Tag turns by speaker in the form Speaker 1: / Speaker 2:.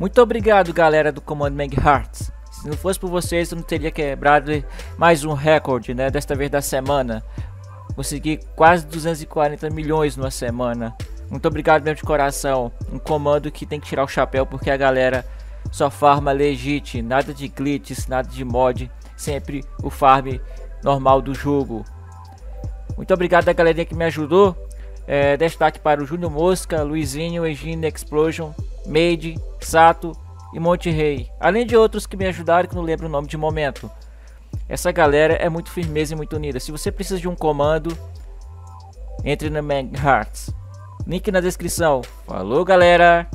Speaker 1: Muito obrigado galera do comando Meg Hearts. Se não fosse por vocês eu não teria quebrado mais um recorde, né? Desta vez da semana. Consegui quase 240 milhões numa semana. Muito obrigado mesmo de coração. Um comando que tem que tirar o chapéu porque a galera só farma legit, nada de glitches, nada de mod, sempre o farm normal do jogo. Muito obrigado a galerinha que me ajudou. É, destaque para o Júnior Mosca, Luizinho, Engine Explosion, Made, Sato e Monte Rei. Além de outros que me ajudaram que não lembro o nome de momento. Essa galera é muito firmeza e muito unida. Se você precisa de um comando, entre na Mag Hearts. Link na descrição. Falou, galera!